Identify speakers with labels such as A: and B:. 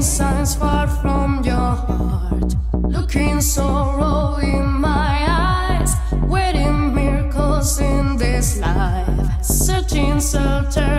A: Signs far from your heart. Looking sorrow in my eyes. Waiting miracles in this life. Searching shelter.